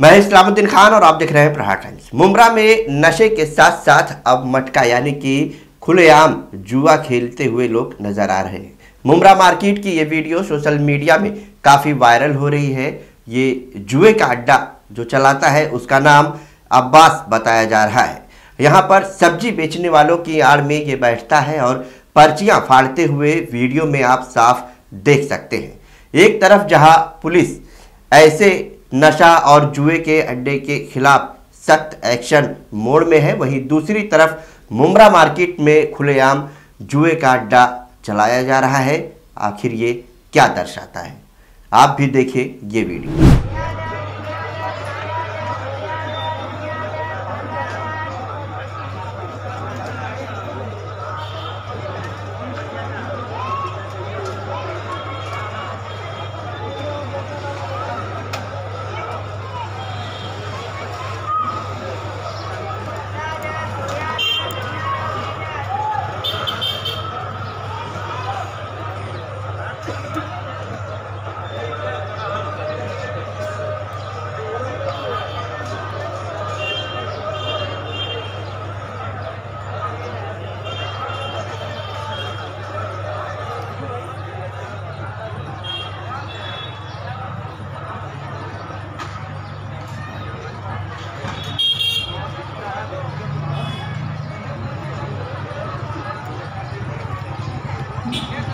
मैं इस्लामुद्दीन खान और आप देख रहे हैं प्रहार टाइम्स। मुमरा में नशे के साथ साथ अब मटका, यानी कि खुलेआम जुआ खेलते हुए लोग नज़र आ रहे हैं। मुमरा मार्केट की ये वीडियो सोशल मीडिया में काफ़ी वायरल हो रही है। ये जुए का अड्डा जो चलाता है, उसका नाम अब्बास बताया जा रहा है। यहाँ पर सब्ज़ी बेचने वालों की आड़ में ये बैठता है और पर्चियाँ फाड़ते हुए वीडियो में आप साफ़ देख सकते हैं। एक तरफ़ जहाँ पुलिस ऐसे नशा और जुए के अड्डे के खिलाफ सख्त एक्शन। मोड में है, वहीं दूसरी तरफ़ मुमरा मार्केट में खुलेआम जुए का अड्डा चलाया जा रहा है। आखिर ये क्या दर्शाता है? आप भी देखिए ये वीडियो। Yeah.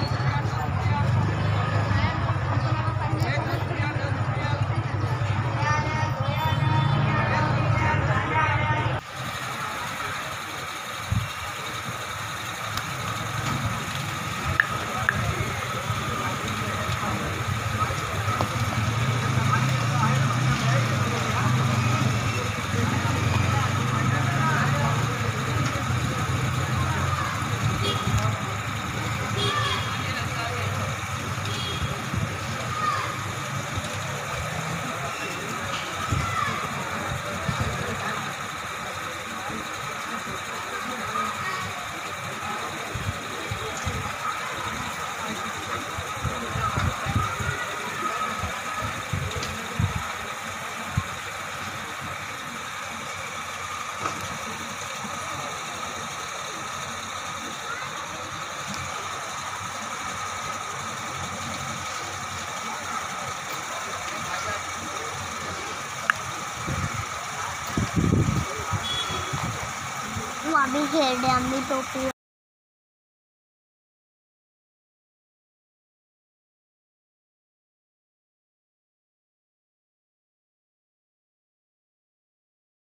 अभी खेल रहे हम भी टोपी